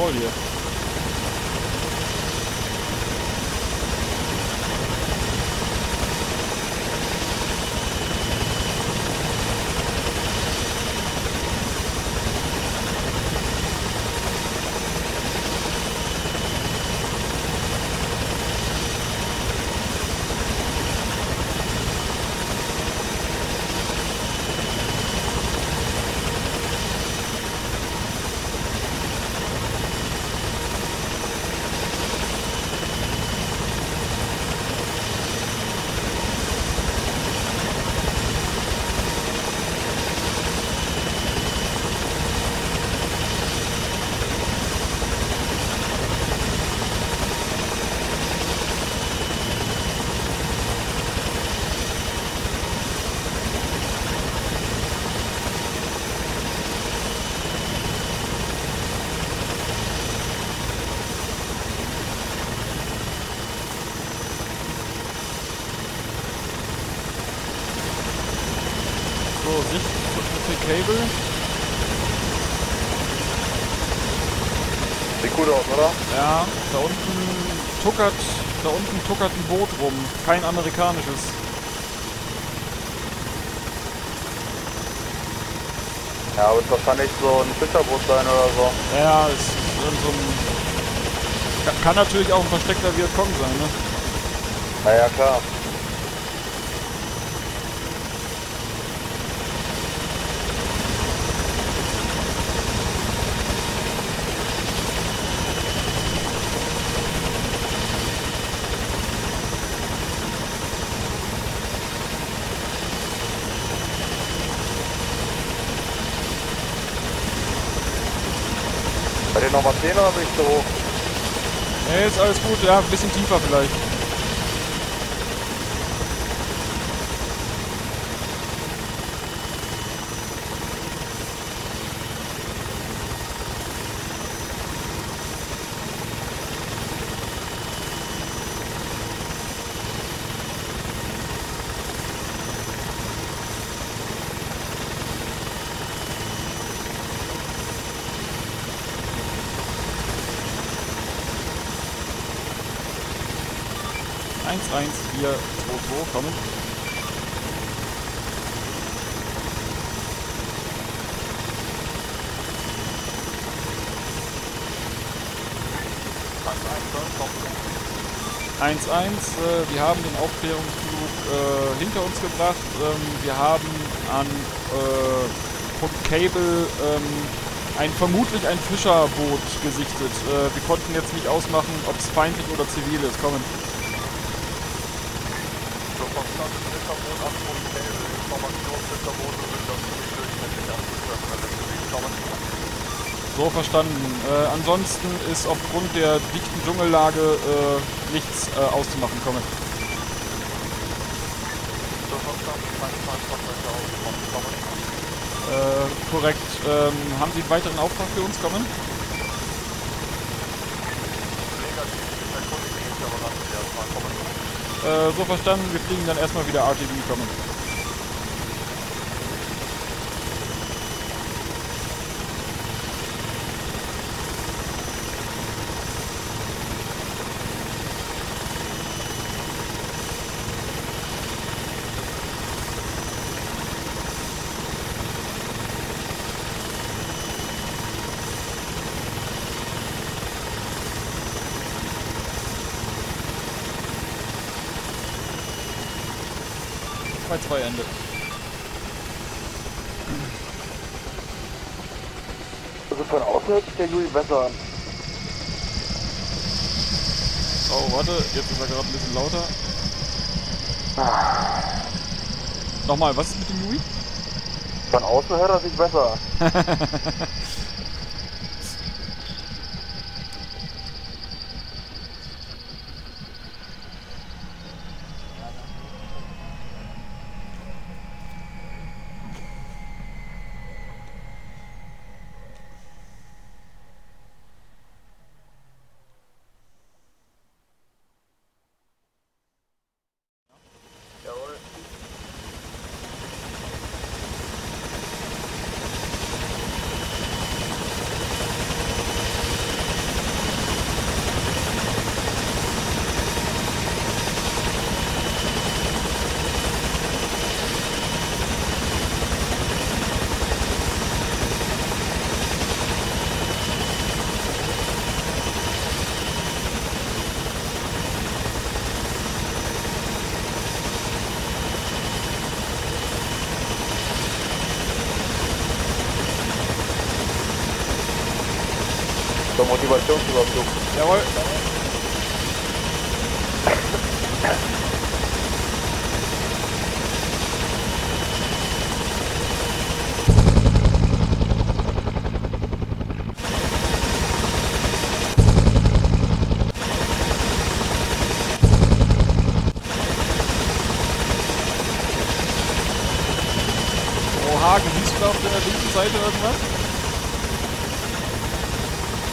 dann mal Rock'n'Roll hier. So, Sicht mit Cable. Sieht gut aus, oder? Ja, da unten tuckert, da unten tuckert ein Boot rum. Kein amerikanisches. Ja, wird wahrscheinlich so ein Fischerboot sein oder so. Ja, es ist in so ein. Ka- Kann natürlich auch ein versteckter Vietcong sein, ne? Na ja, klar. 10 oder bin ich zu hoch? Nee, ist alles gut, ja, ein bisschen tiefer vielleicht. Eins, eins, vier, zwei, zwei, kommen. Eins, eins, äh, wir haben den Aufklärungsflug äh, hinter uns gebracht. Ähm, wir haben an äh, Punkt Cable ähm, ein vermutlich ein Fischerboot gesichtet. Äh, wir konnten jetzt nicht ausmachen, ob es feindlich oder zivil ist. Kommen. So, verstanden, Fischerboot, Abgrund, Käse, Information, Fischerboote sind das durchschnittlich anzutreffen, wenn es kommen. So verstanden. Äh, ansonsten ist aufgrund der dichten Dschungellage äh, nichts äh, auszumachen. Komme. Äh, korrekt. Ähm, haben Sie einen weiteren Auftrag für uns? Kommen. Äh, so verstanden. Wir fliegen dann erstmal wieder RTB. Kommen. Ende. Also von außen hört sich der Juli besser an. Oh, warte. Jetzt ist er gerade ein bisschen lauter. Nochmal, was ist mit dem Yui? Von außen hört er sich besser an. Jawohl. Zur Motivationsüberflug. Jawohl. Oh, Hagen, siehst du da auf der linken Seite irgendwas?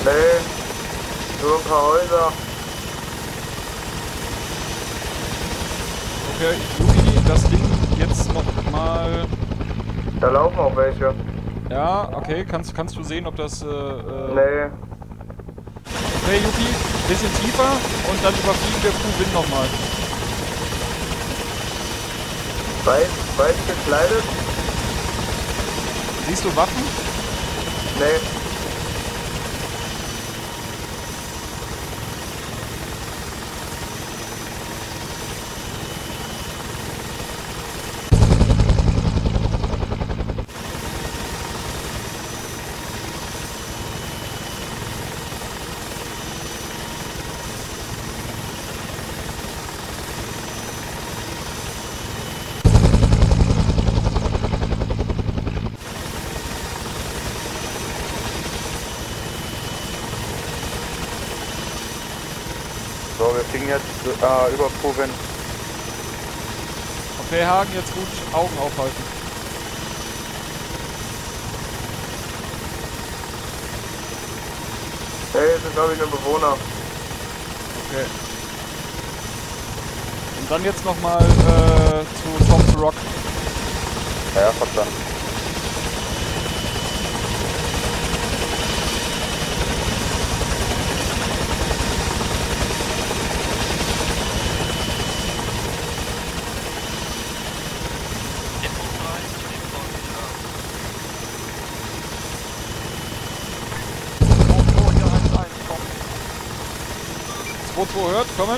Nee, nur ein paar Häuser. Okay, Yuki, das Ding jetzt noch mal. Da laufen auch welche. Ja, okay, kannst, kannst du sehen, ob das. Äh, äh, Nee, Okay, Yuki, bisschen tiefer und dann überfliegen wir Q-Win nochmal. weiß, weiß gekleidet? Siehst du Waffen? Nee. So, wir fliegen jetzt äh, über Proven. Okay, Hagen, jetzt gut Augen aufhalten. Hey, das sind glaube ich nur Bewohner. Okay. Und dann jetzt nochmal äh, zu Tom's Rock. Ja, verstanden. 2-2 hört, kommen.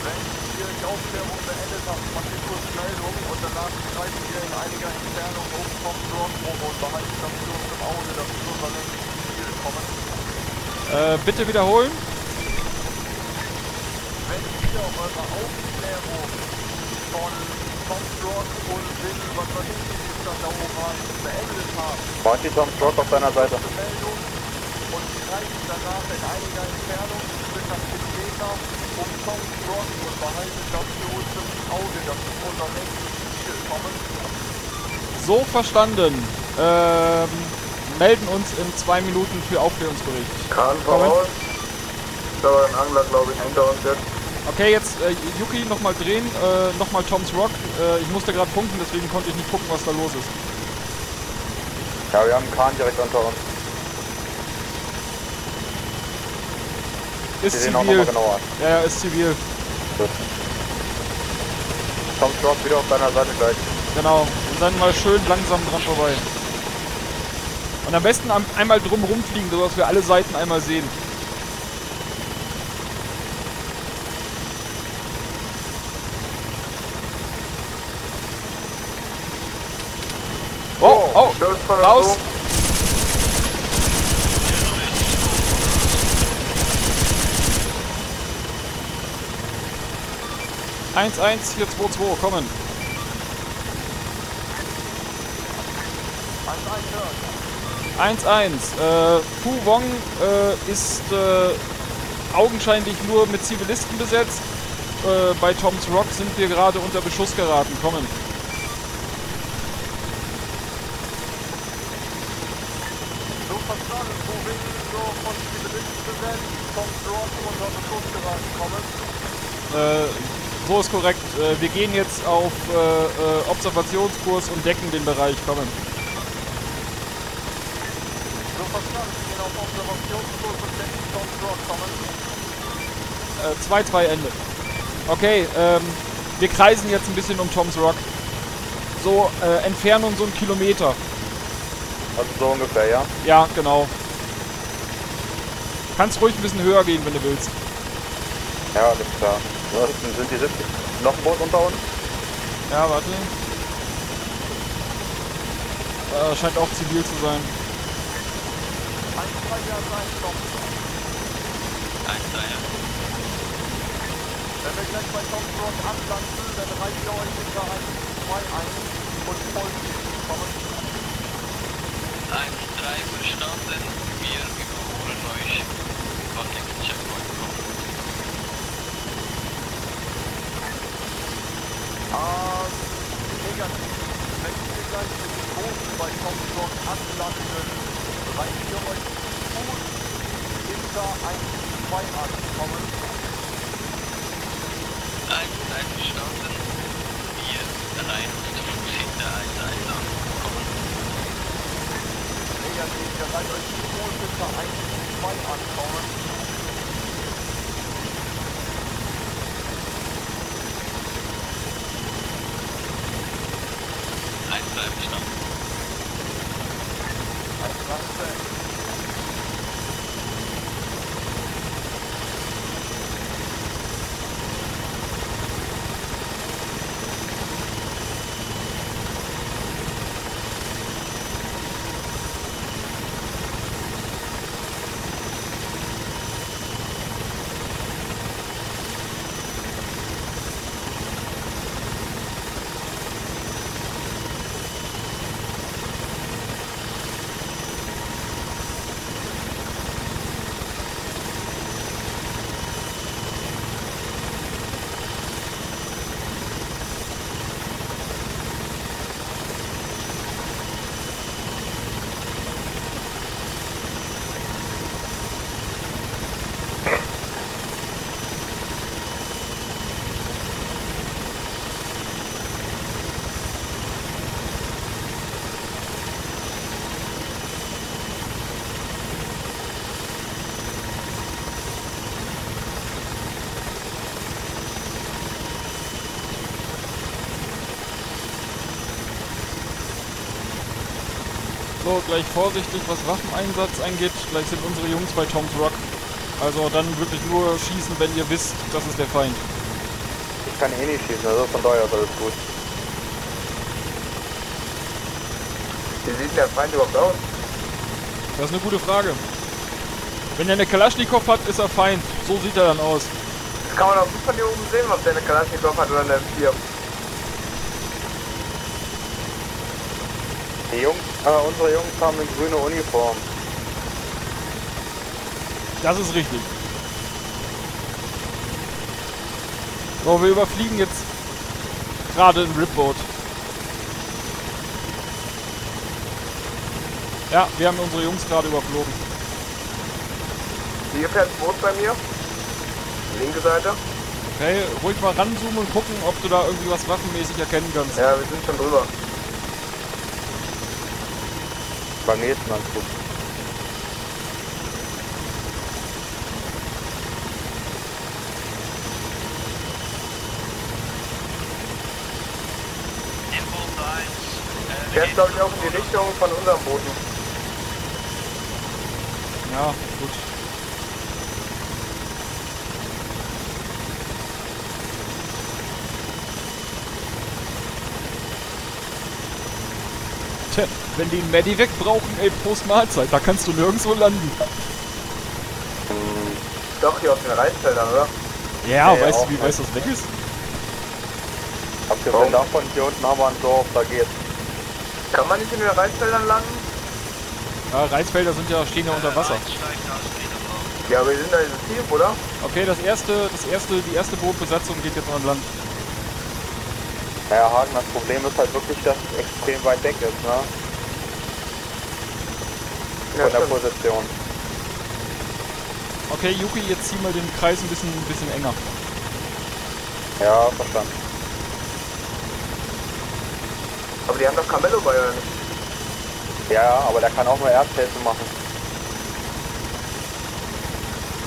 Wenn ihr die Aufklärung beendet habt, macht ihr kurz Meldung und danach greifen wir in einiger Entfernung oben vom Rock rum und behalten das uns im Auge, dass wir unser nächstes Ziel kommen. Äh, bitte wiederholen. Wenn ihr eure Aufklärung von Tom Rock und Will, was weiß es dann da oben heißt, beendet habt, Monty Tom Rock auf deiner Seite. Meldung und greifen danach in einiger Entfernung, circa Kilometer, um Tom Rock und behalten das für uns im Auge, dass wir unser nächstes Ziel kommen. So verstanden. Ähm, melden uns in zwei Minuten für Aufklärungsbericht. Kahn voraus. Ist aber ein Angler, glaube ich, hinter uns jetzt. Okay, jetzt äh, Yuki nochmal drehen, äh, nochmal Tom's Rock. Äh, ich musste gerade funken, deswegen konnte ich nicht gucken, was da los ist. Ja, wir haben einen Kahn direkt unter uns. Ist auch zivil. Ja, ja, ist zivil. Gut. Tom wieder auf deiner Seite gleich. Genau. Und dann mal schön langsam dran vorbei. Und am besten einmal drum rumfliegen, sodass wir alle Seiten einmal sehen. Oh, oh, der raus. Zug. Eins, eins, hier zwei, zwei, kommen. 1-1 hört. 1-1. Äh, Fu Wong äh, ist äh, augenscheinlich nur mit Zivilisten besetzt. Äh, bei Tom's Rock sind wir gerade unter Beschuss geraten. Kommen. So ist korrekt. Äh, wir gehen jetzt auf äh, äh, Observationskurs und decken den Bereich. Kommen. So verstanden, wir gehen auf Observationskurs und denken vom Rock kommen. Äh, 2-2 Ende. Okay, ähm, wir kreisen jetzt ein bisschen um Tom's Rock. So, äh, Entfernung so ein Kilometer. Also so ungefähr, ja. Ja, genau. Kannst ruhig ein bisschen höher gehen, wenn du willst. Ja, alles klar. So, sind, die 70. Noch ein Boot unter uns? Ja, warte. Äh, scheint auch zivil zu sein. Ein Dreier sein, Tom. Ein Dreier. Wenn wir gleich bei Tom Rock anlanden, dann reicht ihr euch 1, 2 ein und folgt kommen. Ein Drei verstanden. Wir überholen euch. Nächsten Checkpoint Ah, negativ. Wenn wir gleich mit dem Boot bei Rock anlanden, reicht ihr euch gut hinter 1, 2 ankommen. Ein Drei verstanden. Wir Fuß hinter ein Eis an. Kommen. Negativ, ihr reicht euch gut hinter 1, 2 ankommen. So, gleich vorsichtig, was Waffeneinsatz angeht. Gleich sind unsere Jungs bei Tom's Rock. Also dann wirklich nur schießen, wenn ihr wisst, das ist der Feind. Ich kann eh nicht schießen, also von daher ist alles gut. Wie sieht der Feind überhaupt aus? Das ist eine gute Frage. Wenn er eine Kalaschnikow hat, ist er Feind. So sieht er dann aus. Das kann man auch gut von hier oben sehen, ob der eine Kalaschnikow hat oder eine M4. Die Jungs, äh, unsere Jungs haben eine grüne Uniform. Das ist richtig. So, wir überfliegen jetzt gerade ein Ripboat. Ja, wir haben unsere Jungs gerade überflogen. Hier fährt ein Boot bei mir. Linke Seite. Okay, ruhig mal ranzoomen und gucken, ob du da irgendwie was waffenmäßig erkennen kannst. Ja, wir sind schon drüber. Boot 1. Äh, Fährt, glaube ich, auch in die Richtung von unserem Booten. Ja, gut. Wenn die einen Medivac brauchen, ey, Prost Mahlzeit, da kannst du nirgendwo landen. Doch, hier auf den Reisfeldern, oder? Ja, Nee, weißt du, wie nicht. weit das weg ist? Abgesehen davon, hier unten haben wir ein Dorf, da geht's. Kann man nicht in den Reisfeldern landen? Ja, Reisfelder sind ja, stehen ja unter Wasser. Ja, aber wir sind da in diesem Tief, oder? Okay, das erste, das erste, die erste Bootbesatzung geht jetzt an Land. Naja, Hagen, das Problem ist halt wirklich, dass es extrem weit weg ist, ne? Ja, Von der stimmt. Position. Okay, Yuki, jetzt zieh mal den Kreis ein bisschen, ein bisschen enger. Ja, verstanden. Aber die haben doch Camello bei, oder nicht? Ja, aber der kann auch nur Erdhälfte machen.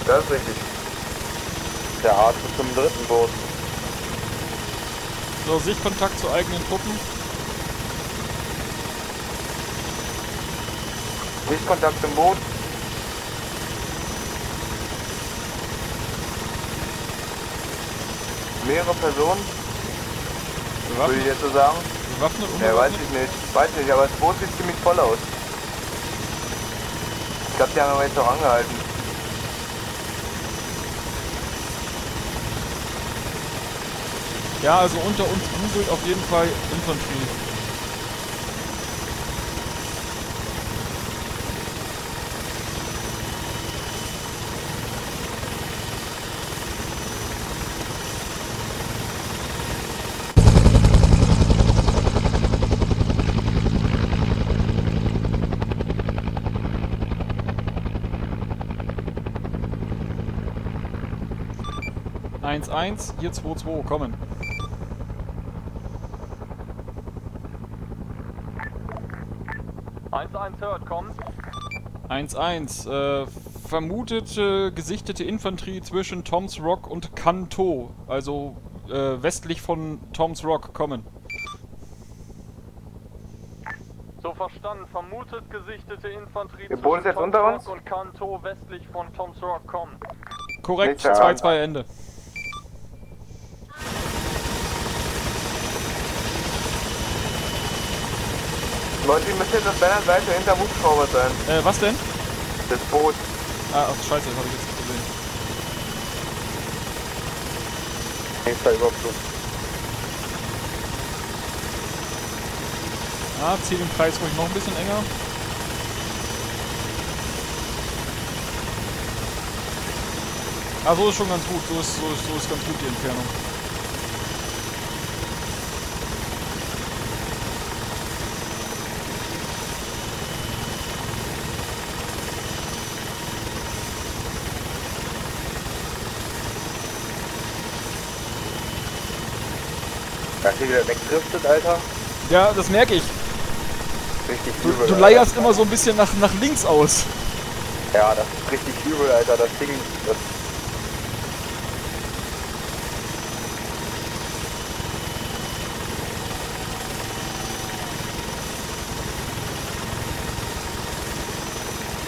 Das ist richtig. Der Arzt ist im dritten Boot. So, Sichtkontakt zu eigenen Truppen. Sichtkontakt im Boot. Mehrere Personen, würde ich jetzt so sagen. bewaffnet, Ja, weiß ich nicht. Weiß nicht, aber das Boot sieht ziemlich voll aus. Ich glaube, die haben aber jetzt auch angehalten. Ja, also unter uns googelt auf jeden Fall Infanterie. Eins, eins, hier zwei, zwei, kommen. Eins, eins hört, kommt. 1-1. Äh, vermutete gesichtete Infanterie zwischen Toms Rock und Kanto. Also äh, westlich von Toms Rock kommen. So verstanden. Vermutet gesichtete Infanterie ist jetzt unter Rock und Kanto westlich von Toms Rock kommen. Korrekt, Sicher. 2-2 Ende. Leute, die müssen jetzt auf deiner Seite hinterm Hubschrauber sein. Äh, was denn? Das Boot. Ah, ach, scheiße, das habe ich jetzt nicht gesehen. Nächster Überflug. Ah, zieh den Kreis ruhig noch ein bisschen enger. Ah, so ist schon ganz gut. So ist, so ist, so ist ganz gut die Entfernung. Hier wieder wegdriftet, Alter. Ja, das merke ich. Richtig Du, übel. du leierst immer so ein bisschen nach, nach links aus. Ja, das ist richtig übel, Alter. Das Ding, das...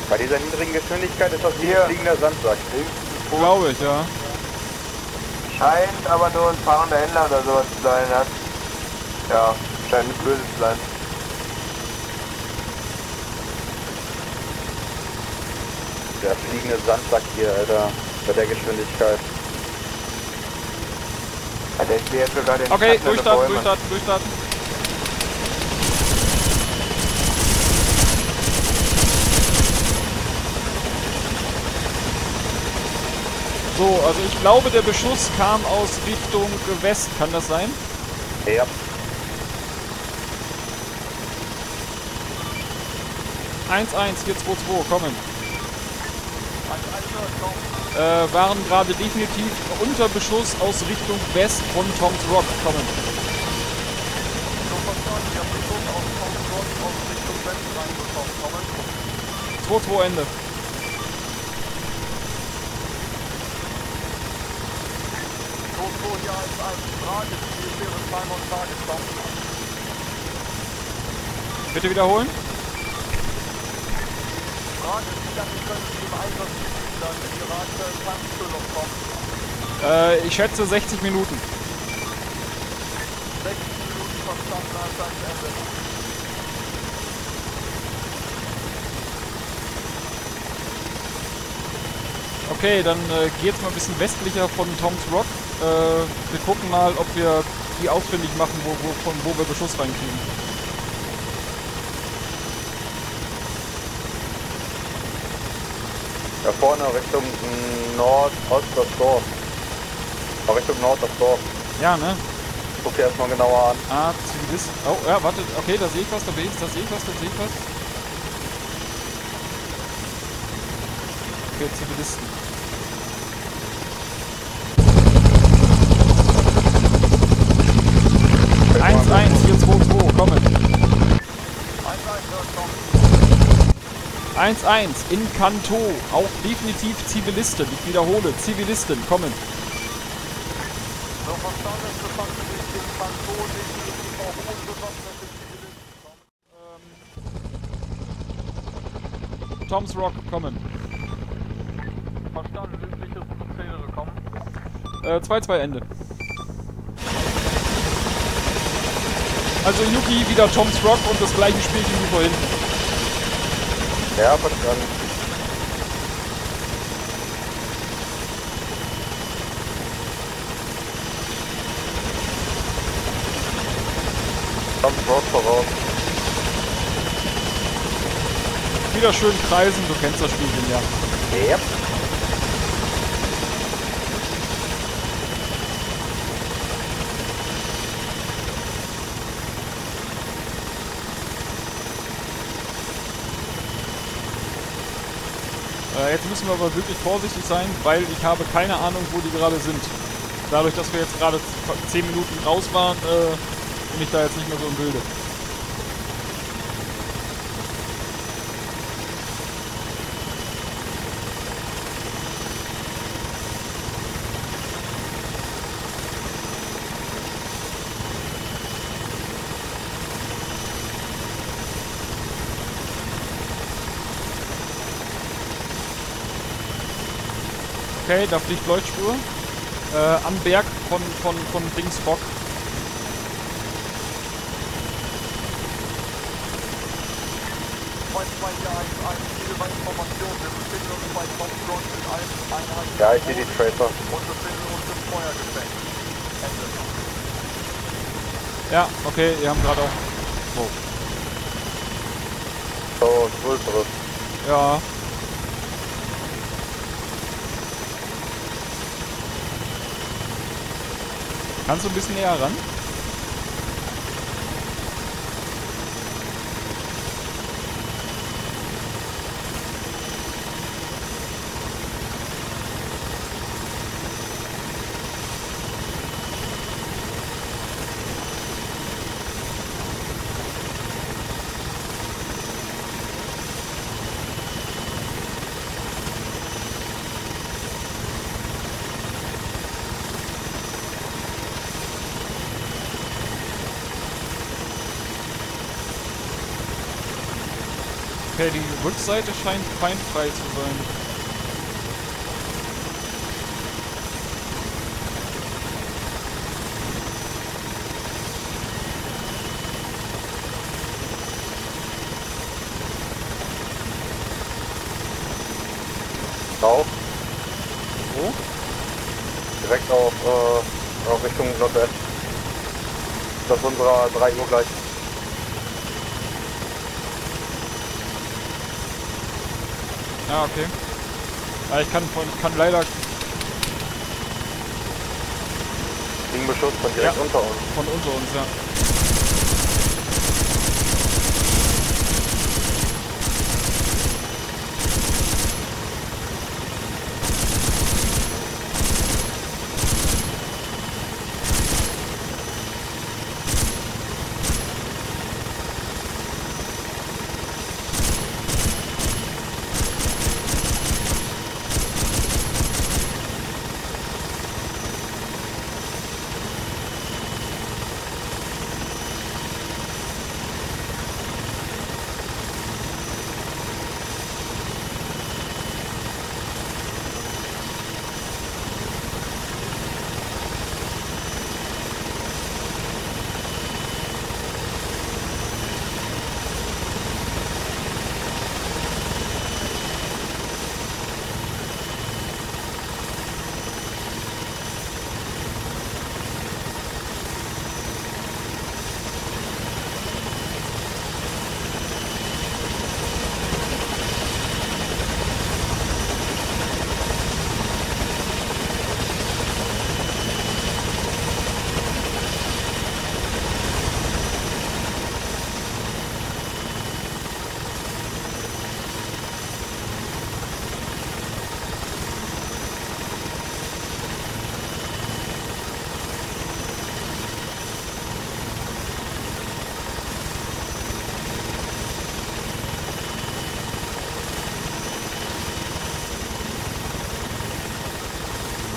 Bei dieser niedrigen Geschwindigkeit ist das wie Hier. ein fliegender Sandsack. Glaube ich, ja. Scheint aber nur ein fahrender Händler oder sowas zu sein. Hat. Ja, scheint nicht böse zu sein. Der fliegende Sandsack hier, Alter. Bei der Geschwindigkeit. Der ist mir jetzt sogar den Okay, durchstarten, durchstarten, durchstarten. So, also ich glaube, der Beschuss kam aus Richtung West. Kann das sein? Ja. Eins, eins, hier 2-2, kommen. Äh, waren gerade definitiv unter Beschuss aus Richtung West von Tom's Rock kommen. So verstanden. Wir haben Beschuss aus Toms Rock aus Richtung West reinbekommen. Kommen. 2-2 Ende. So, hier eins, eins. Frage. Wie ist Ihre Time on Target? Kommt. Bitte wiederholen. Frage. Wie lange können Sie im Einsatz geblieben sein, wenn Ihre aktuelle Tankfüllung kommt? Äh, ich schätze 60 Minuten. 60 Minuten verstanden. Einsatzende. Okay, dann äh, geh jetzt mal ein bisschen westlicher von Tom's Rock. Äh, wir gucken mal, ob wir die ausfindig machen, wo, wo, von wo wir Beschuss reinkriegen. Da vorne Richtung Nordost das Dorf. Richtung Nord das Dorf. Ja, ne? Guck dir erstmal genauer an. Ah, Zivilist. Oh, ja, warte. Okay, da sehe ich was, da sehe ich, da sehe ich was, da sehe ich was. Okay, Zivilisten. Eins, eins, hier 2-2, kommen. 1-1 hört, kommt. 1-1 in Kanto. Auch definitiv Zivilisten. Ich wiederhole, Zivilisten, kommen. Tom's Rock, kommen. Verstanden. Übliches Prozedere. Kommen. Äh, 2-2 Ende. Also Yuki wieder Tom's Rock und das gleiche Spielchen wie vorhin sterben dran. Wieder schön kreisen, du kennst das Spielchen ja. Yep. Jetzt müssen wir aber wirklich vorsichtig sein, weil ich habe keine Ahnung, wo die gerade sind. Dadurch, dass wir jetzt gerade 10 Minuten raus waren, äh, bin ich da jetzt nicht mehr so im Bilde. Okay, da fliegt Leuchtspur. Äh, am Berg von, von, von Einheiten. Ja, ich sehe die Tracer. Ja, okay, wir haben gerade auch. So. So, größeres. Ja. Kannst du ein bisschen näher ran? Okay, die Rückseite scheint feindfrei zu sein. Drauf. Wo? Direkt auf, äh, auf Richtung Nordwest. Das ist unserer 3 Uhr gleich. Ja, okay. Ja, ich kann kann leider Gegenbeschuss von direkt Ja. unter uns. von unter uns, ja.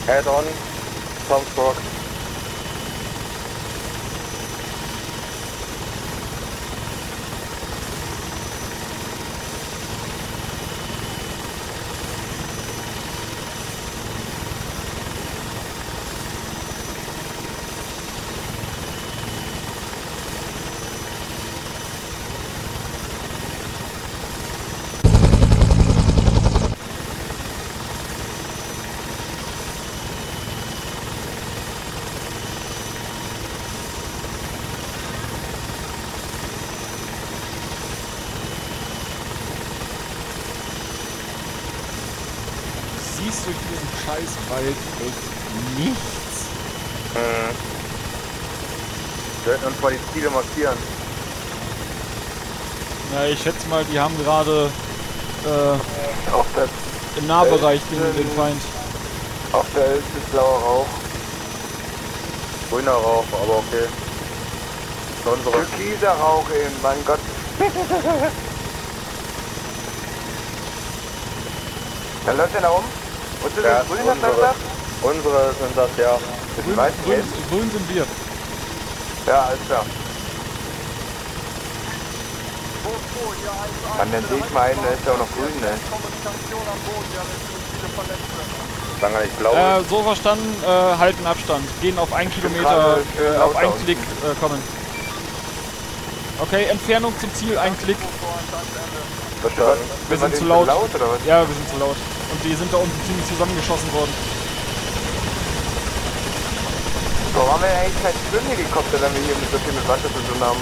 Head on, Tom's siehst durch diesen Scheißwald echt nichts. Mhm. Wir sollten uns mal die Ziele markieren. Ja, ich schätze mal, die haben gerade äh, Auf der, im Nahbereich den, den Feind. auf der Hälfte ist blauer Rauch. Grüner Rauch, aber okay. Unsere. Türkiser Rauch eben, mein Gott. da läuft er da rum. Und Ja, das grün, er unsere, gesagt? unsere sind das, ja. Das Grün, grün, grün sind wir. Ja, alles klar. Wo, wo, hier 1-1. Dann, dann sehe ich mal einen, der ist ja auch noch grün, ne? Sind wir nicht blau. Äh, so verstanden, äh, halten Abstand. Gehen auf einen Kilometer, äh, auf einen. Klick äh, kommen. Okay, Entfernung zum Ziel, ein Klick. Verstanden. Wir sind zu laut. laut oder was? Ja, wir sind zu laut. Und die sind da unten ziemlich zusammengeschossen worden. Warum haben wir eigentlich keinen Schwimmhelikopter, wenn wir hier mit so viel mit Wasser zu tun haben?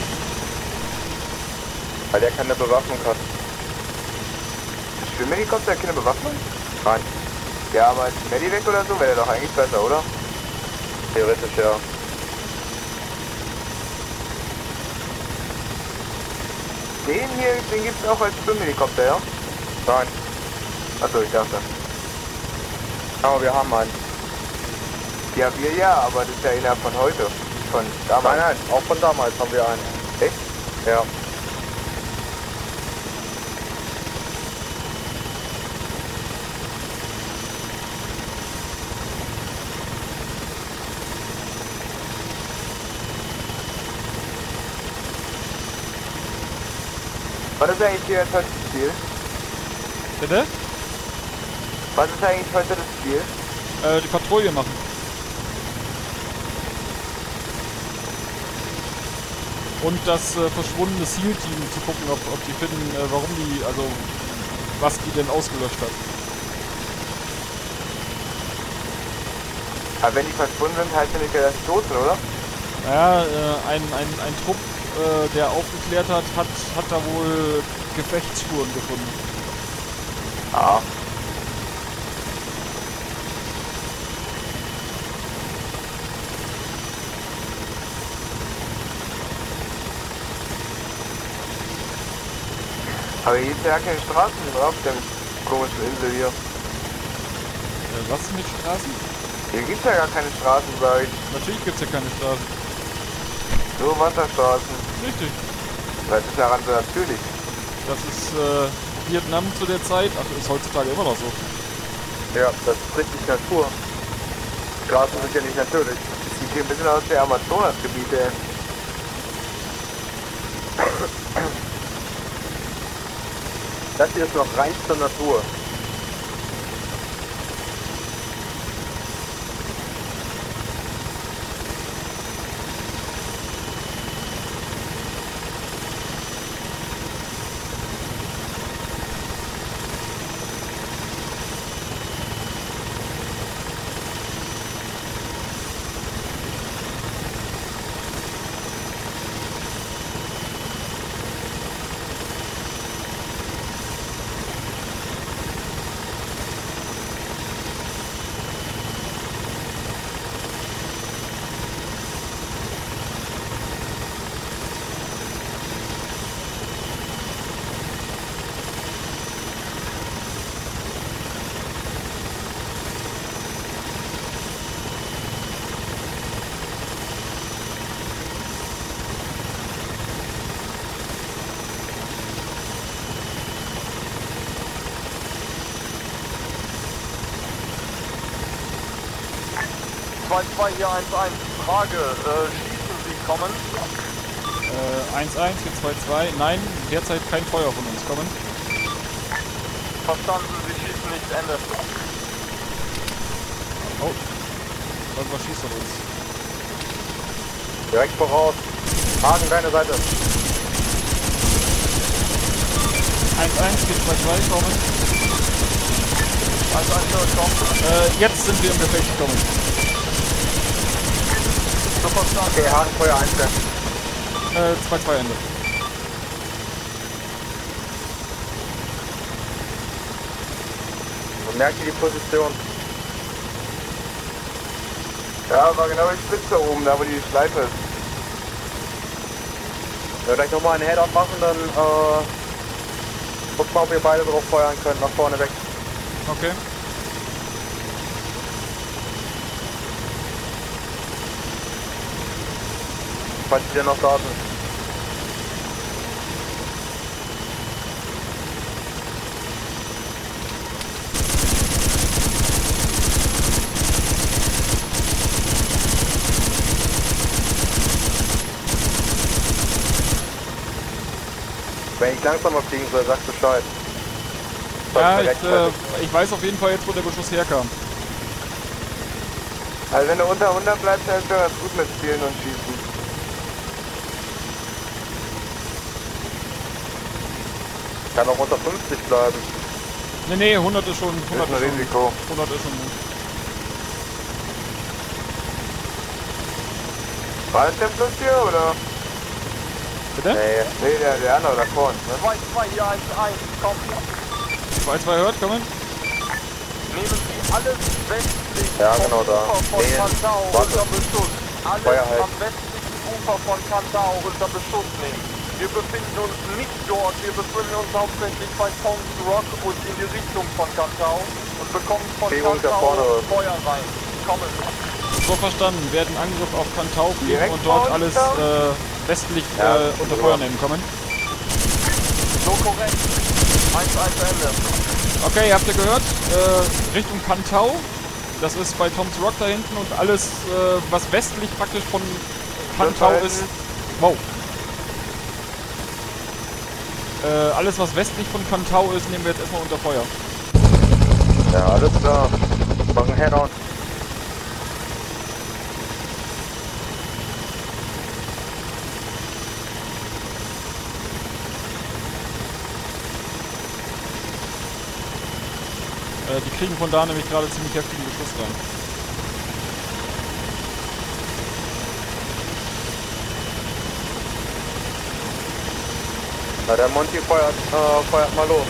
Weil der keine Bewaffnung hat. Schwimmhelikopter hat keine Bewaffnung? Nein, Ja, aber als Medivac oder so wäre der doch eigentlich besser, oder? theoretisch ja. Den hier, den gibt's auch als Schwimmhelikopter, ja? Nein, Achso, ich dachte. aber wir haben einen. Ja, wir ja, aber das ist ja innerhalb von heute. Von damals. Nein, nein, auch von damals haben wir einen. Echt? Ja. Was ist eigentlich hier jetzt heute das Ziel? Bitte? Was ist eigentlich heute das Ziel? Äh, die Patrouille machen. Und das äh, verschwundene SEAL-Team zu gucken, ob, ob die finden, äh, warum die, also was die denn ausgelöscht hat. Aber wenn die verschwunden sind, heißt ja nicht, dass tot sind, oder? Ja, äh, ein, ein, ein Trupp, äh, der aufgeklärt hat, hat, hat da wohl Gefechtsspuren gefunden. Ah. Aber hier ist ja keine Straßen drauf, der komischen Insel hier. Äh, was mit Straßen? Hier gibt's ja gar keine Straßen, sag ich. Natürlich gibt's ja keine Straßen. Nur Wasserstraßen. Richtig. Das ist daran so natürlich. Das ist äh, Vietnam zu der Zeit. Ach, ist heutzutage immer noch so. Ja, das ist richtig Natur. Straßen sind ja nicht natürlich. Das sieht hier ein bisschen aus wie Das hier ist noch reinste Natur. Zwei, zwei, hier 1-1. Frage, äh, schießen Sie kommen? Äh, 1-1, hier 2-2. Nein, derzeit kein Feuer von uns kommen. Verstanden, Sie schießen nicht, Ende. Oh. Irgendwas schießt auf uns. Direkt voraus. Haken, deine Seite. 1-1, hier 2-2 kommen. 1-1, hört, kommt. Äh, jetzt sind wir im Gefecht kommen. Verstanden. Okay, Hakenfeuer einstellen. Äh, 2-2 Ende. Merkt ihr die Position? Ja, war genau die Spitze oben, da wo die Schleife ist. Wenn wir gleich nochmal einen Head-Up machen, dann äh, guckt mal, ob ihr beide drauf feuern könnt, nach vorne weg. Okay. Falls die denn noch da sind. Wenn ich langsamer fliegen soll, sag Bescheid. Ja, ich, äh, ich weiß auf jeden Fall jetzt, wo der Beschuss herkam. Also wenn du unter 100 bleibst, dann ist ganz gut mit Spielen und Schießen. Kann auch unter 50 bleiben. Nee, nee, 100 ist schon, 100 Das ist ist Risiko. 100 ist schon gut. War das der Fluss hier, oder? Bitte? Nee, Nee, der, der andere da vorne, ne? 2, 2, hier 1, 1, komm. 2, 2 hört, kommen. Nehmen Sie alles westlich Ja, genau da. Ufer von Nee, Kantau warte. unter Beschuss. Alles Feuer am westlichen Ufer von Kantau unter Beschuss nehmen. Wir befinden uns nicht dort, wir befinden uns hauptsächlich bei Pongs Rock und in die Richtung von Kantau und bekommen von Bewegung vorne. Feuer rein. Kommen. So verstanden. Werden Angriff auf Kantau fliegen Direkt und dort alles äh, westlich Ja, äh, unter. Feuer nehmen. Kommen. So korrekt. 1, 1, Ende. Okay, habt ihr gehört? Äh, Richtung Kantau. Das ist bei Tom's Rock da hinten und alles, äh, was westlich praktisch von Kantau ist. Wow. Äh, alles, was westlich von Kantau ist, nehmen wir jetzt erstmal unter Feuer. ja, alles klar. Machen Head-On. Äh, die kriegen von da nämlich gerade ziemlich heftigen Beschuss rein. Na, der Monty feuert, äh, feuert mal los.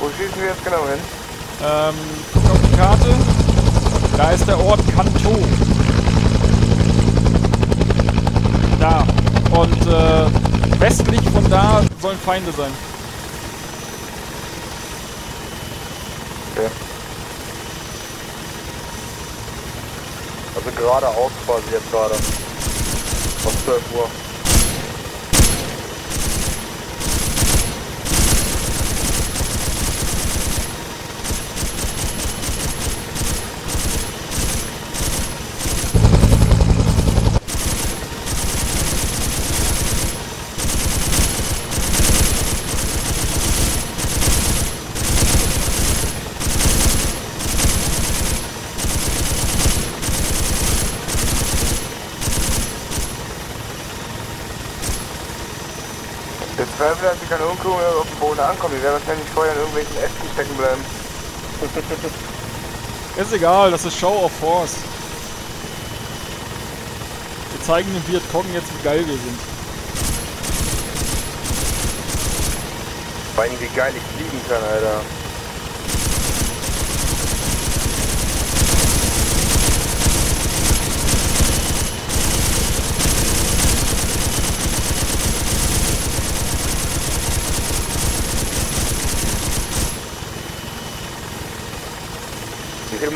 Wo schießen wir jetzt genau hin? Ähm, guck auf die Karte. Da ist der Ort Kanto. Da. Und äh, westlich von da sollen Feinde sein. Okay. Also geradeaus quasi jetzt gerade. Auf 12 Uhr. Zweifel, dass die Kanonenkugel auf dem Boden ankommen. Die werden wahrscheinlich vorher in irgendwelchen Ästen stecken bleiben. Ist egal, das ist Show of Force. Wir zeigen dem Vietcong jetzt, wie geil wir sind. Vor allem wie geil ich fliegen kann, Alter.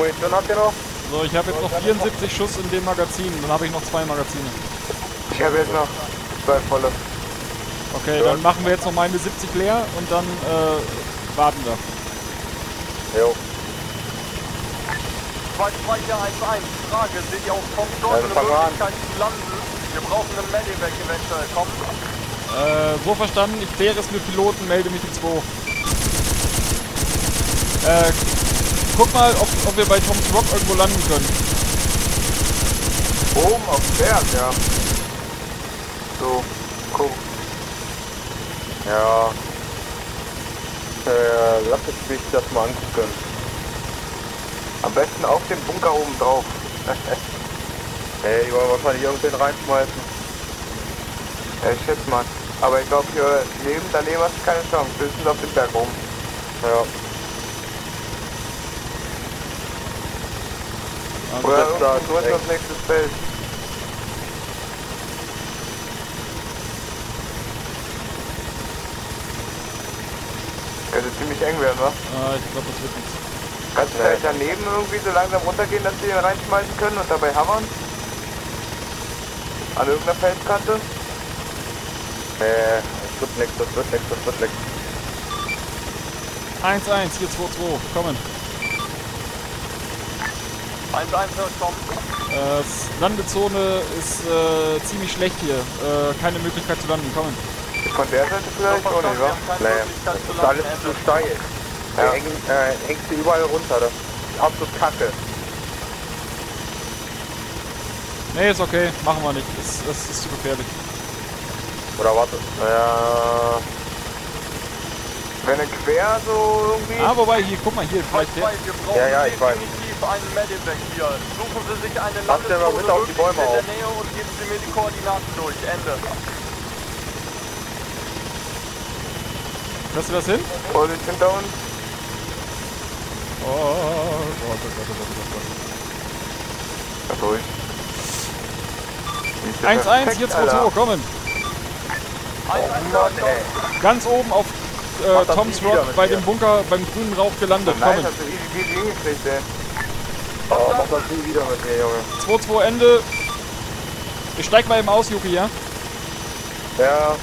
Munition habt ihr noch? So, ich habe jetzt noch 74 Schuss in dem Magazin. Dann habe ich noch zwei Magazine. Ich habe jetzt noch zwei volle. Okay, Ja. dann machen wir jetzt noch meine 70 leer und dann äh, warten wir. Jo. 2, 2, hier 1, 1. Frage, seht ihr auf wir eine. Möglichkeit zu landen? Wir brauchen einen Medivac eventuell. Komm. Äh, so verstanden, ich kläre es mit Piloten, melde mich in 2. Äh, guck mal, ob, ob wir bei Tom's Rock irgendwo landen können. Oben auf dem Berg, ja. So, guck. Ja. Äh, lass es mich das mal angucken. Am besten auf den Bunker oben drauf. Ey, die wollen wahrscheinlich irgendwen reinschmeißen. Ich schätze mal. Aber ich glaube, hier neben, daneben hast du keine Chance. Höchstens auf den Berg oben. Ja. Also, ist durch das nächste Feld. Könnte ziemlich eng werden, wa? äh, ich glaube, das wird nichts. Kannst du Nee. vielleicht daneben irgendwie so langsam runtergehen, dass sie den reinschmeißen können und dabei havern? An irgendeiner Felskante? Nee, das wird nix, das wird nix, das wird nix. 1-1, hier 2-2, kommen. 1-1 hört kommen. Äh, Landezone ist äh, ziemlich schlecht hier. Äh, keine Möglichkeit zu landen, kommen. Von der Seite vielleicht auch nicht, wa? Möglichkeit das ist alles zu steil. Ja. Ja. Häng, äh, hängst du überall runter, das ist absolut kacke. Nee, ist okay, machen wir nicht. Es, es ist zu gefährlich. Oder warte, ja, Wenn er quer so irgendwie... Ah, wobei, hier, guck mal, hier, vielleicht der. Ja, ja, ich weiß. Einen Medivac hier. Suchen Sie sich eine Bäume in der. Nähe und geben Sie mir die Koordinaten durch. Ende. Kriegst du das hin? Vorsicht hinter uns. Oh, Gott, oh Gott, oh Gott, oh Gott, durch. Oh Gott. 1-1, perfekt, hier 2-2, Alter. kommen. 1-1 Mann, kommen. ey. Ganz oben auf äh, Toms Rock bei dem Bunker, beim grünen Rauch gelandet, Nein, kommen. hast du easy peasy hingekriegt, ey. Oh, mach das nie wieder mit mir, Junge. 2-2 Ende. Ich steig mal eben aus, Yuki, ja? Ja,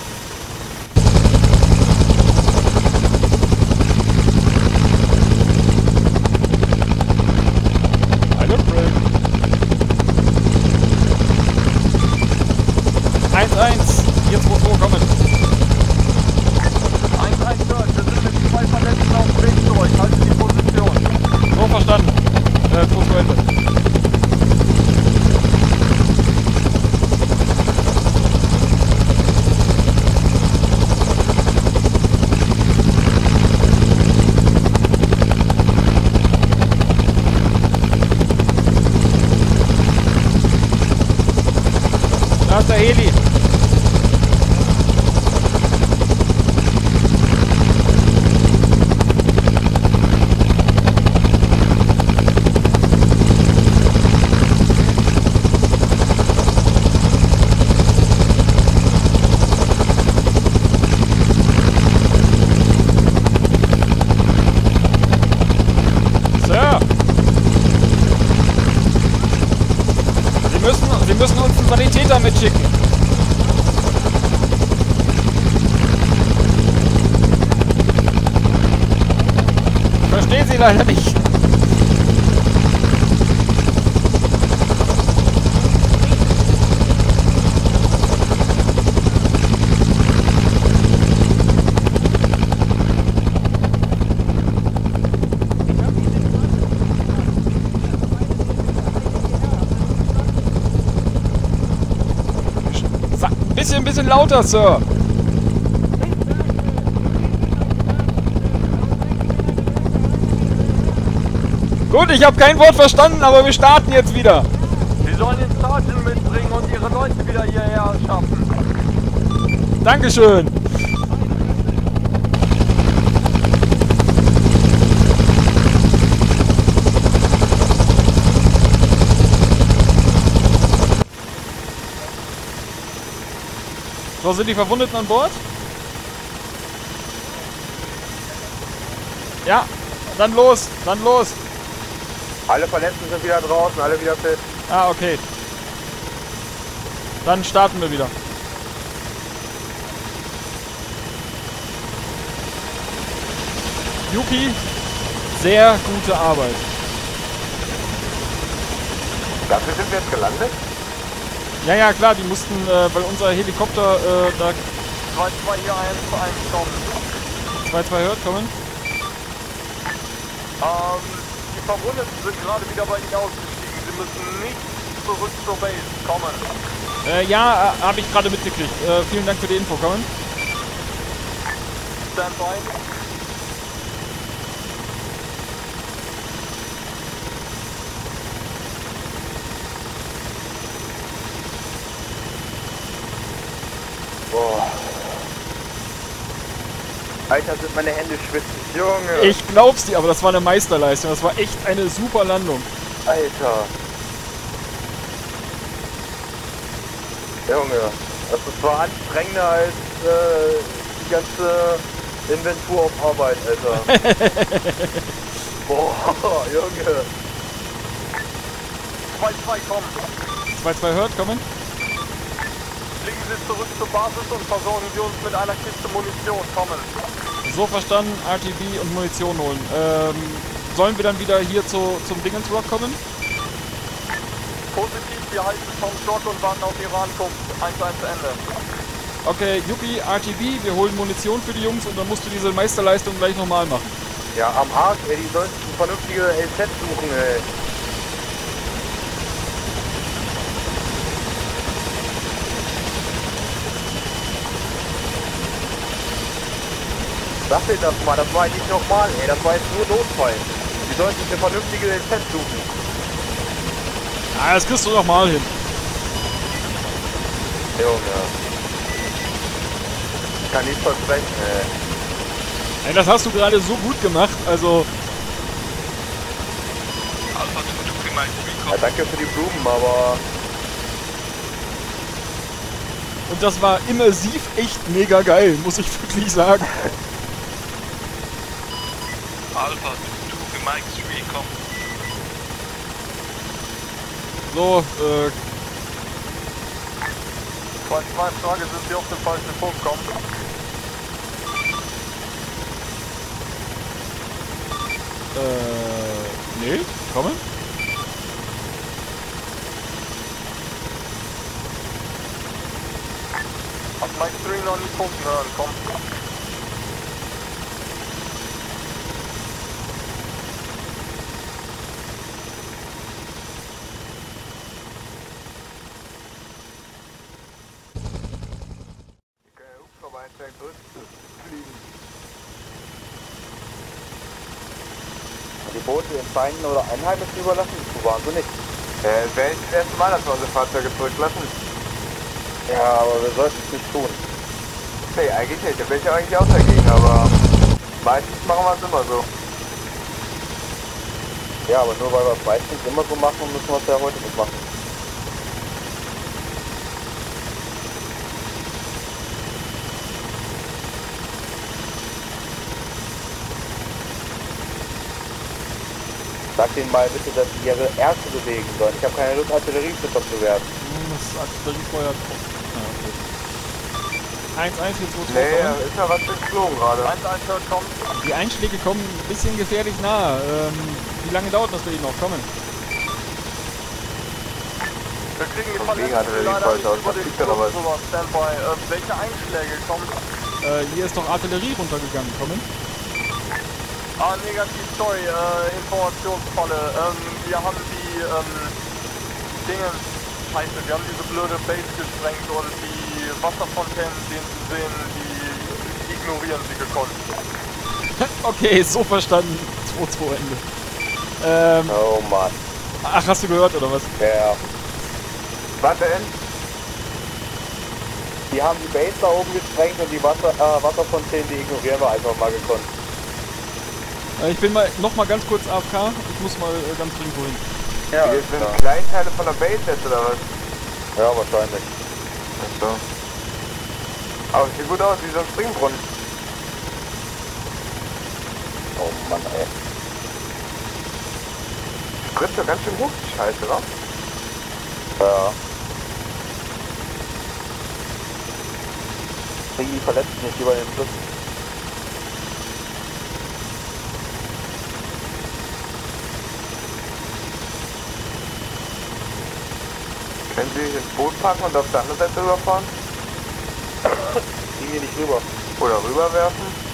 Island Break. 1-1, hier 2-2, kommen. 1-1 hört. Wir sind mit zwei Verletzten auf dem Weg zu euch. Haltet die Position. So, verstanden. Äh, 2-2 Ende. Da ist der Heli. Sir. Sie müssen, Sie müssen uns einen Mitschicken. Verstehen Sie leider nicht. Sa bisschen, bisschen lauter, Sir. Gut, ich habe kein Wort verstanden, aber wir starten jetzt wieder. Sie sollen den Sergeant mitbringen und ihre Leute wieder hierher schaffen. Dankeschön. So, sind die Verwundeten an Bord? Ja, dann los, dann los. alle Verletzten sind wieder draußen, alle wieder fit. Ah, okay. Dann starten wir wieder. Yuki, sehr gute Arbeit. Dafür sind wir jetzt gelandet? Ja, ja, klar, die mussten, äh, weil unser Helikopter äh, da 2-2 hier 1-1 kommen. 2-2 hört, kommen. Ähm, die Verwundeten sind gerade wieder bei Ihnen ausgestiegen. Sie müssen nicht zurück zur Base. Kommen. Äh, ja, äh, habe ich gerade mitgekriegt. Äh, vielen Dank für die Info, kommen. Standby. Boah. Alter, sind meine Hände schwitzig. Junge. Ich glaub's dir, aber das war eine Meisterleistung. Das war echt eine super Landung. Alter. Junge. Das ist zwar anstrengender als äh, die ganze Inventur auf Arbeit, Alter. Boah, Junge. 2-2, kommen. 2-2 hört, kommen. Fliegen Sie zurück zur Basis und versorgen Sie uns mit einer Kiste Munition. Kommen. So verstanden, RTB und Munition holen. Ähm, sollen wir dann wieder hier zu, zum Dingens Rock kommen? Positiv, wir halten Tom Stock und warten auf Ihre Ankunft. 1-1 Ende. Okay, Yuki, RTB, wir holen Munition für die Jungs und dann musst du diese Meisterleistung gleich nochmal machen. Ja, am Arsch, ey, die sollten vernünftige LZ suchen, ey. Sag dir das mal, das war nicht nochmal, ey, das war jetzt nur Notfall. Die sollten eine vernünftige LZ suchen. Ah, das kriegst du nochmal hin. Junge. Kann nicht versprechen, ey. Ey, das hast du gerade so gut gemacht, also... Alpha 2 to Primax Ja, danke für die Blumen, aber Und das war immersiv echt mega geil, muss ich wirklich sagen. Alpha 2 Primax Recon. So, äh, 2-2 Frage, sind Sie auf dem falschen Punkt? Kommen. äh, nee, kommen. Auf Mike 3 noch nie Punkten hören. Kommen. Feinden oder Einheimischen überlassen, das ist so wahnsinnig. Äh, wäre nicht das erste Mal, dass wir unsere Fahrzeuge zurücklassen. Ja, aber wir sollten es nicht tun. Nee, eigentlich nicht. Da bin ich ja eigentlich auch dagegen, aber meistens machen wir es immer so. Ja, aber nur weil wir es meistens immer so machen, müssen wir es ja heute nicht machen. Sag denen mal bitte, dass sie ihre Ärzte bewegen sollen. Ich habe keine Lust, Artilleriefütter zu werden. Hm, Das Artilleriefeuer... Ja, okay. 1-1, hier 2-2 Nee, kommen. ist ja was geflogen gerade. 1-1 hört. Kommen. Die Einschläge kommen ein bisschen gefährlich nah. Ähm, wie lange dauert das bei Ihnen noch? Kommen. Wir kriegen die Von wegen Verletzten leider Artilleriefeuer nicht aus. über Was den liegt da noch was? Fluss rüber. Standby. Äh, welche Einschläge kommen? Äh, hier ist doch Artillerie runtergegangen. Kommen. Ah, negativ, sorry, äh, Informationsfalle. Ähm, wir haben die, ähm, Dinge, scheiße, wir haben diese blöde Base gesprengt und die Wasserfontänen, den Sie sehen, die ignorieren Sie gekonnt. Okay, so verstanden. 2-2 Ende. Ähm, Oh Mann. ach, hast du gehört oder was? Ja. Warte, End. Die haben die Base da oben gesprengt und die Wasser, äh, Wasserfontänen, die ignorieren wir einfach mal gekonnt. Äh, ich bin mal noch mal ganz kurz AFK. Ich muss mal äh, ganz dringend wohin. Ja, Hier sind Kleinteile von der Base jetzt, oder was? ja wahrscheinlich. Ach so. Aber es sieht gut aus, wie so ein Springbrunnen. Oh Mann, ey. Spritzt doch ganz schön hoch, die Scheiße, wa? Ja. Bring die Verletzten nicht über den Fluss. natürlich ins Boot packen und auf der anderen Seite rüberfahren? Die hier nicht rüber. Oder rüberwerfen?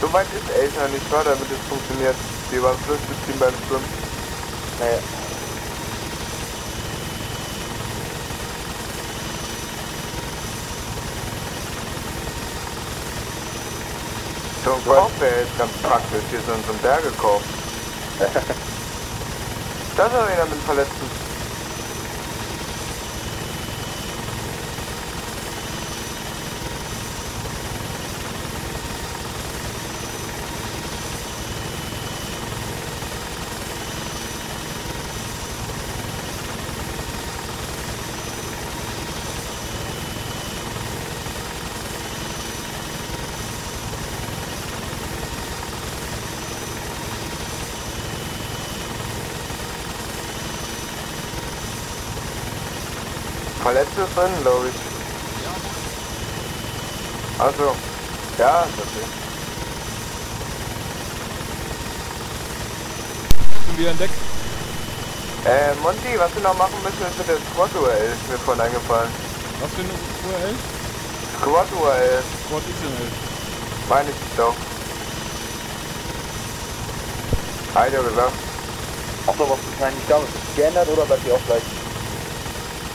So weit ist Elchner nicht, wahr, damit es funktioniert. Die waren Fluss beziehen beim Schwimmen. Naja. So ein Korb wäre jetzt ganz praktisch. Hier sind so ein Bergekorb. das ist einer mit verletzten Ist drin, glaube ich. Also, ja, das ist. Sind wieder entdeckt. Äh, Monty, was wir noch machen müssen, ist mit der Squad-URL, ist mir vorhin eingefallen. Was für eine URL? Squad-URL, Squad XML. meine ich doch. Hat ja gesagt. Achso, was ist eigentlich damit? Geändert oder bleibt die auch gleich?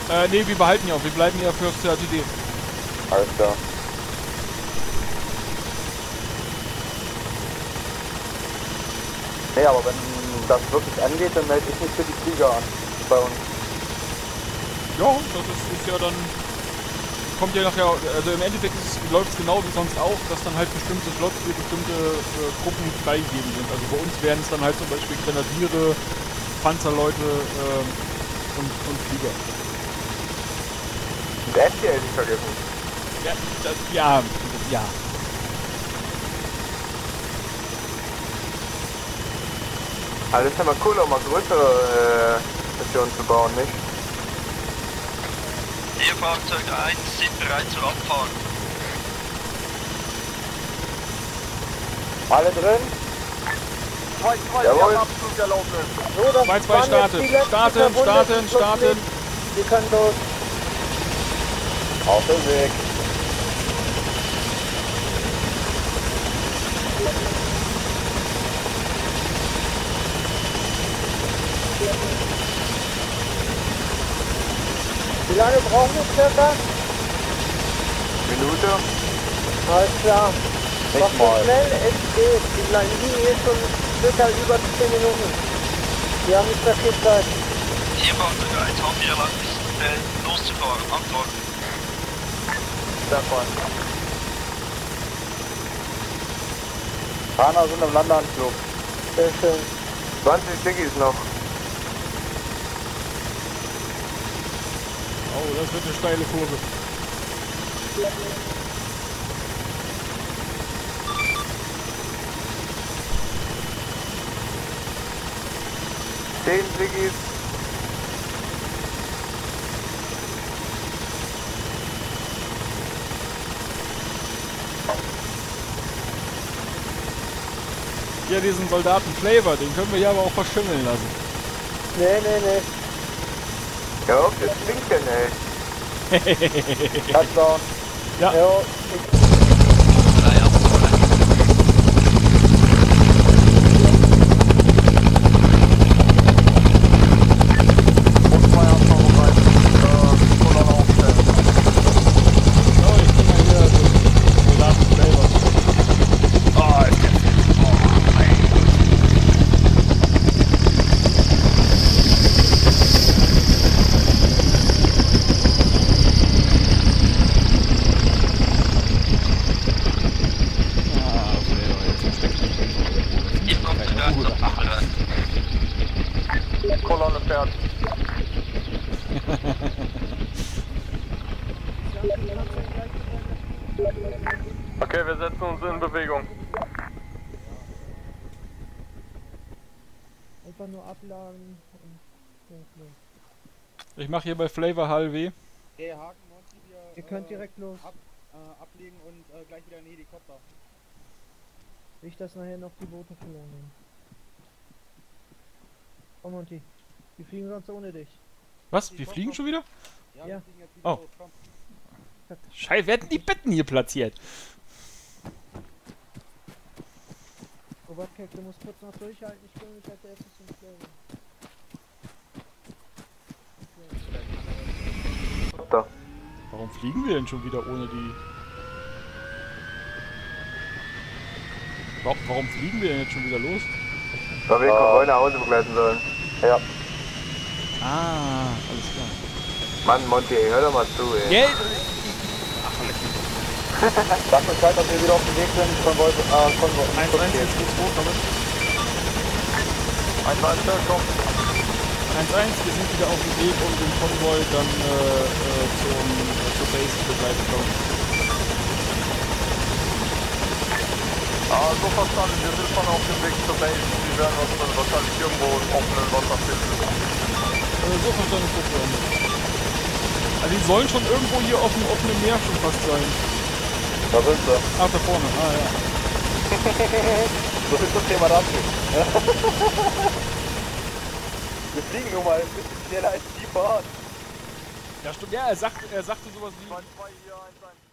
Äh, nee, wir behalten ja auch. Wir bleiben ja fürs CATD. Alles klar. Nee, aber wenn das wirklich angeht, dann melde ich mich für die Flieger an. Bei uns. Ja, das ist, ist ja dann. Kommt ja nachher, also im Endeffekt läuft es genau wie sonst auch, dass dann halt bestimmte Slots für bestimmte äh, Gruppen freigegeben sind. Also bei uns wären es dann halt zum Beispiel Grenadiere, Panzerleute ähm, und, und Flieger. Und FTL nicht vergessen. Ja, das, ja, ja. Also das ist ja mal cool, auch mal größere äh, Missionen zu bauen, nicht? Ihr Fahrzeug 1 sind bereit zur Abfahrt. Alle drin? 2-2, Jawohl. So, das 2-2 waren jetzt starten. Starten, starten, zum starten. Wir können los. Auf dem Weg. Wie lange brauchen wir circa? Minute. Alles klar. Mach so schnell es geht. Die Linie ist schon circa über 10 Minuten. Wir haben nicht mehr viel Zeit. Fahrzeug 1 haben wir Erlaubnis, äh, loszufahren. Antworten. Voll. Fahrer sind im Landeanflug. Sehr schön. 20 Diggis noch. Oh, das wird eine steile Kurve. Zehn Diggis. Ja, diesen Soldaten Flavor, den können wir ja aber auch verschimmeln lassen. Nee, nee, nee. Ja, ob das stinkt denn, ey. Touchdown. Ja. Jo, Drei Abfahrt. Und zwei Abfahrt bereit. Äh, Kolonne aufstellen. Oh, ich bin mal hier so einen Soldaten Flavor. Oh, ist der Film. Oh, ey. Ah, Flavor, jetzt ist der Krieg. Ihr Fahrzeug 1 ist bereit. Kolonne fährt. Okay, wir setzen uns in Bewegung. Einfach nur abladen und los. Ich mache hier bei Flavor HLW. Okay, Haken, wir, Ihr könnt äh, direkt los. ab, äh, ablegen und äh, gleich wieder in den Helikopter. Nicht, dass nachher noch die Boote verloren gehen. Komm, Monty. Wir fliegen sonst ohne dich. Was? Wir fliegen schon wieder? Ja, Ja. wir fliegen jetzt wieder Oh. Scheiße, wer hat denn die Betten hier platziert? Robert Keck, du musst kurz noch durchhalten. Ich bin mich als erstes zum Flavor. Da. Warum fliegen wir denn schon wieder ohne die? Wa- Warum fliegen wir denn jetzt schon wieder los? Weil wir den Konvoi nach Hause begleiten sollen. Ja. Ah, alles klar. Mann, Monty, hör doch mal zu, ey. Geld! Sag Bescheid, dass wir wieder auf dem Weg sind. Konvoi, äh, Konvoi. 1, 1, 1, 2, 2, komme. 1, 1, kommt. 1, 1, wir sind wieder auf dem Weg, um den Konvoi dann äh, äh, zum, äh, zur Base zu begleiten. Komm. Ah, so verstanden. Wir sind schon auf dem Weg zur Base. Wir werden uns dann wahrscheinlich irgendwo im offenen Wasser finden. Äh, so verstanden zu Ende. Also die sollen schon irgendwo hier auf dem offenen Meer schon fast sein. Da sind sie. Ach, da vorne. Ah, ja. So ist das Thema dazu. wir fliegen nur mal ein bisschen schneller als die fahren. Ja, stimmt. Ja, er, sagt, er sagte sowas wie... 2, 2 hier, 1, 1,